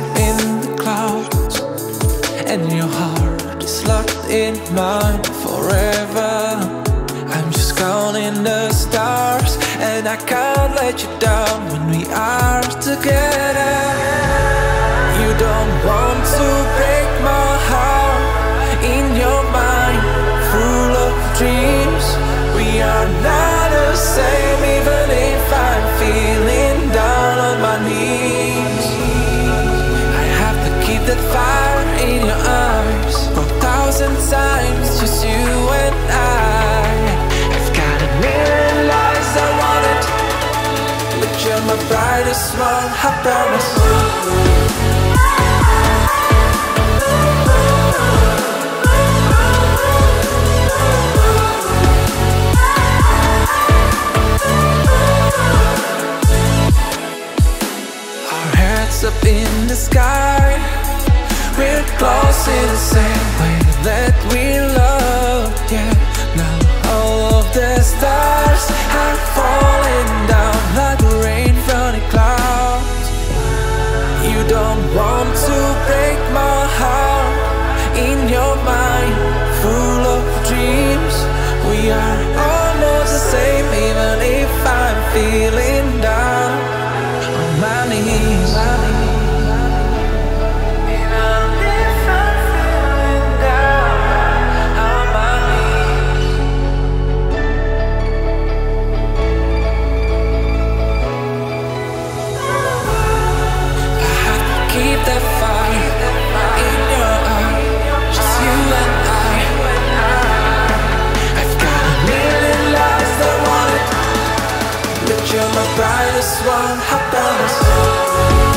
in the clouds And your heart is locked in mine forever. I'm just counting the stars And I can't let you down when we are together. You and I. I've got a million lies I wanted But you're my brightest one, I promise. Our heads up in the sky. We're close in the same way that we love, yeah. Now all of the stars you're my brightest one, how about us?